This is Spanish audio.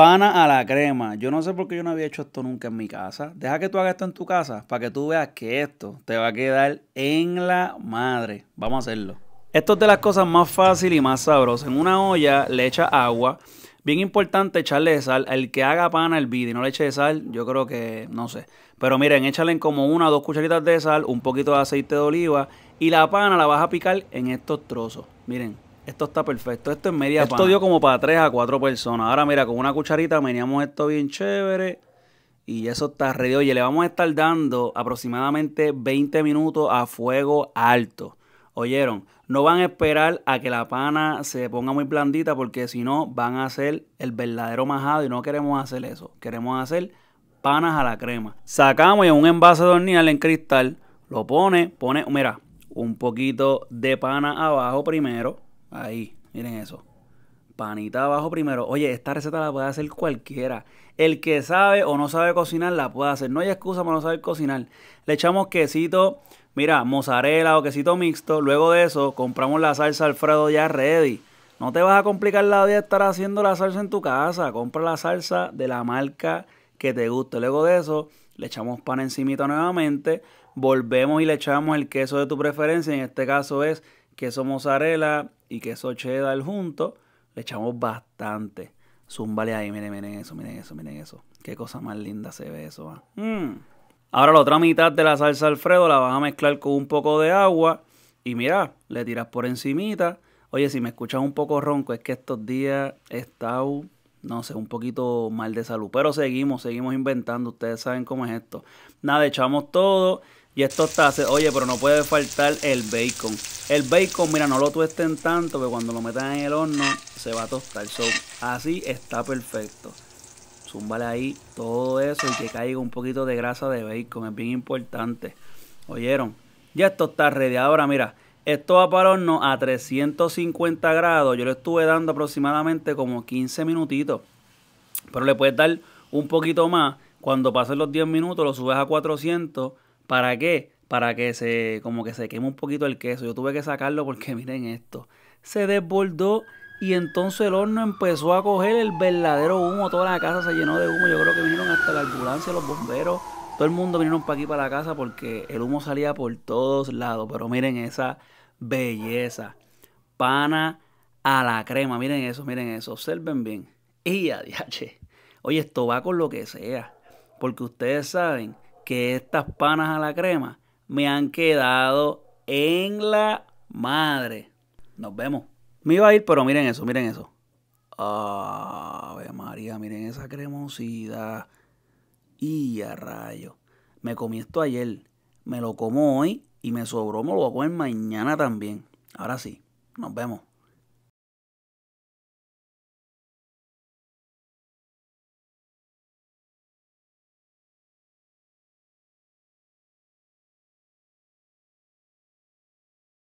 Pana a la crema. Yo no sé por qué yo no había hecho esto nunca en mi casa. Deja que tú hagas esto en tu casa para que tú veas que esto te va a quedar en la madre. Vamos a hacerlo. Esto es de las cosas más fáciles y más sabrosas. En una olla le echa agua. Bien importante echarle sal. El que haga pana el vídeo y no le eche sal, yo creo que no sé. Pero miren, échale como una o dos cucharitas de sal, un poquito de aceite de oliva y la pana la vas a picar en estos trozos. Miren, esto está perfecto. Esto es media Esto dio como para 3 a 4 personas. Ahora mira, con una cucharita meneamos esto bien chévere. Y eso está ready. Oye, le vamos a estar dando aproximadamente 20 minutos a fuego alto. ¿Oyeron? No van a esperar a que la pana se ponga muy blandita porque si no van a hacer el verdadero majado y no queremos hacer eso. Queremos hacer panas a la crema. Sacamos en un envase de hornear en cristal, lo pone, pone, mira, un poquito de pana abajo primero. Ahí, miren eso. Panita abajo primero. Oye, esta receta la puede hacer cualquiera. El que sabe o no sabe cocinar la puede hacer. No hay excusa para no saber cocinar. Le echamos quesito Mira, mozzarella o quesito mixto. Luego de eso, compramos la salsa Alfredo ya ready. No te vas a complicar la vida de estar haciendo la salsa en tu casa. Compra la salsa de la marca que te guste. Luego de eso, le echamos pan encimita nuevamente. Volvemos y le echamos el queso de tu preferencia. En este caso es queso mozzarella y queso cheddar juntos. Le echamos bastante. Zúmbale ahí, miren, miren eso, miren eso, miren eso. Qué cosa más linda se ve eso. Mmm. Ahora la otra mitad de la salsa Alfredo la vas a mezclar con un poco de agua y mira, le tiras por encimita. Oye, si me escuchas un poco ronco es que estos días he estado, no sé, un poquito mal de salud. Pero seguimos, seguimos inventando. Ustedes saben cómo es esto. Nada, echamos todo y esto está... Oye, pero no puede faltar el bacon. El bacon, mira, no lo tuesten tanto que cuando lo metan en el horno se va a tostar. Así está perfecto. Zúmbale ahí todo eso y que caiga un poquito de grasa de bacon. Es bien importante. ¿Oyeron? Ya esto está ready. Ahora mira, esto va para horno a 350 grados. Yo le estuve dando aproximadamente como 15 minutitos. Pero le puedes dar un poquito más. Cuando pasen los 10 minutos lo subes a 400. ¿Para qué? Para que se como que se queme un poquito el queso. Yo tuve que sacarlo porque miren esto. Se desbordó y entonces el horno empezó a coger el verdadero humo. Toda la casa se llenó de humo. Yo creo que vinieron hasta la ambulancia, los bomberos. Todo el mundo vinieron para aquí, para la casa, porque el humo salía por todos lados. Pero miren esa belleza. Pana a la crema. Miren eso, miren eso. Observen bien. Y a Oye, esto va con lo que sea. Porque ustedes saben que estas panas a la crema me han quedado en la madre. Nos vemos. Me iba a ir, pero miren eso, miren eso. Ave María, miren esa cremosidad. Y a rayo. Me comí esto ayer. Me lo como hoy y me sobró, me lo voy a comer mañana también. Ahora sí, nos vemos.